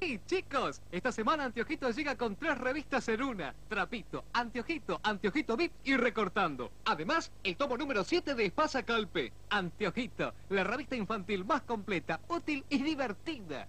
Sí, chicos, esta semana Antiojito llega con tres revistas en una. Trapito, Antiojito, Antiojito VIP y Recortando. Además, el tomo número 7 de Espasa Calpe. Antiojito, la revista infantil más completa, útil y divertida.